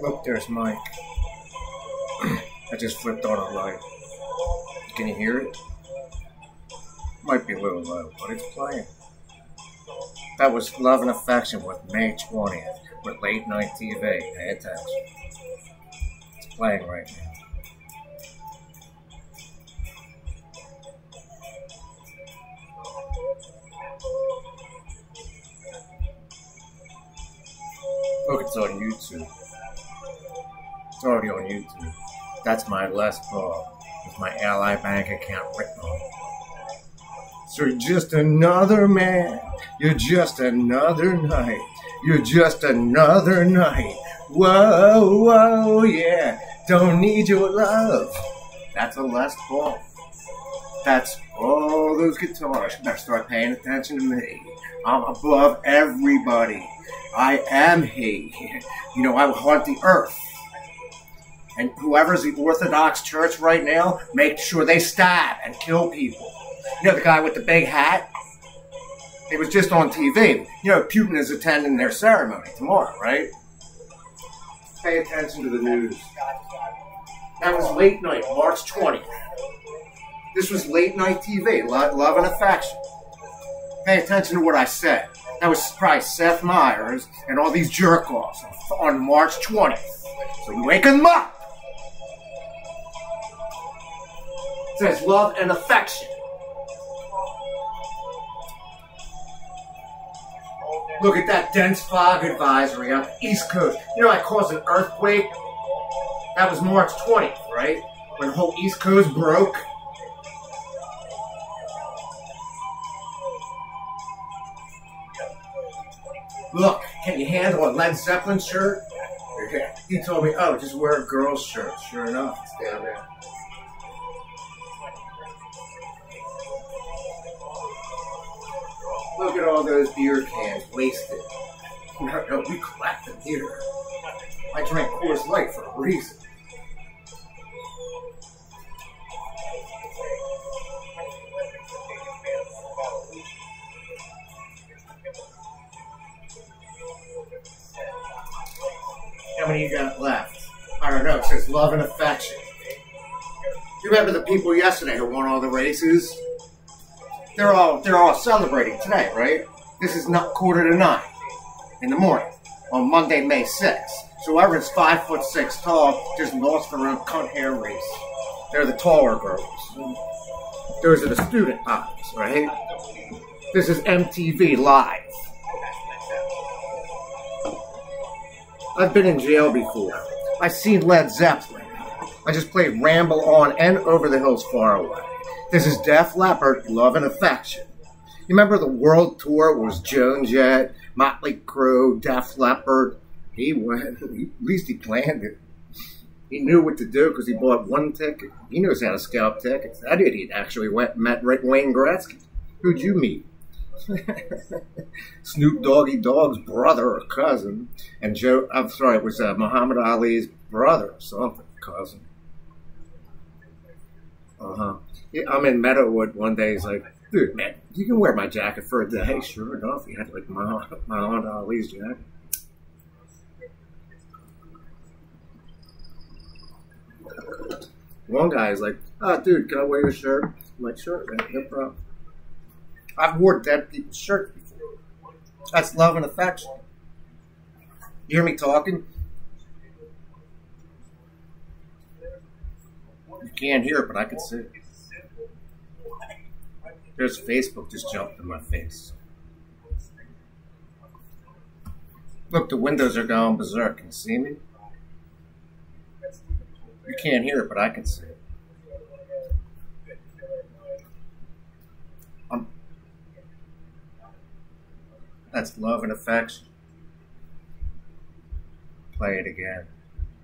Look, there's Mike. I just flipped on a light. Can you hear it? Might be a little low, but it's playing. That was Love and Affection with May 20th with Late Night TV. Pay attention. It's playing right now. Look, it's on YouTube. Already on YouTube. That's my Les Paul with my Ally Bank account written on it. So you're just another man. You're just another night. You're just another night. Whoa, whoa, yeah. Don't need your love. That's a Les Paul. That's all those guitars. You better start paying attention to me. I'm above everybody. I am He. You know, I will haunt the earth. And whoever's the Orthodox Church right now, make sure they stab and kill people. You know the guy with the big hat? It was just on TV. You know, Putin is attending their ceremony tomorrow, right? Pay attention to the news. That was late night, March 20th. This was late night TV, Love and Affection. Pay attention to what I said. That was probably Seth Meyers and all these jerk offs on March 20th. So you wake them up. Says love and affection. Look at that dense fog advisory on the East Coast. You know, I caused an earthquake. That was March 20th, right? When the whole East Coast broke. Look, can you handle a Led Zeppelin shirt? He told me, oh, just wear a girl's shirt. Sure enough, it's down there. All those beer cans wasted. No, no, we collect them here. I drink Coors Light for a reason. How many you got left? I don't know. It says love and affection. You remember the people yesterday who won all the races? They're all they're all celebrating tonight, right? This is not quarter to nine in the morning on Monday, May 6th. So whoever's five foot six tall just lost their own cunt hair race. They're the taller girls. Those are the student eyes, right? This is MTV Live. I've been in jail before. I've seen Led Zeppelin. I just played Ramble On and Over the Hills Far Away. This is Def Leppard, Love and Affection. You remember the world tour was Joan Jett, Motley Crue, Def Leppard. He went, at least he planned it. He knew what to do because he bought one ticket. He knows how to scalp tickets. I did. He actually went and met Rick Wayne Gretzky. Who'd you meet? Snoop Doggy Dogg's brother or cousin, and Joe. I'm sorry, it was uh, Muhammad Ali's brother or something, cousin. Uh huh. Yeah, I'm in Meadowood one day. He's like, dude, man, you can wear my jacket for a day. Sure enough, he had like my my Aunt Ali's jacket. One guy is like, oh, dude, can I wear your shirt? I'm like, sure, man, no problem. I've worn dead people's shirts before. That's love and affection. You hear me talking? You can't hear it, but I can see it. There's Facebook just jumped in my face. Look, the windows are going berserk. Can you see me? You can't hear it, but I can see it. Um, that's love and affection. Play it again.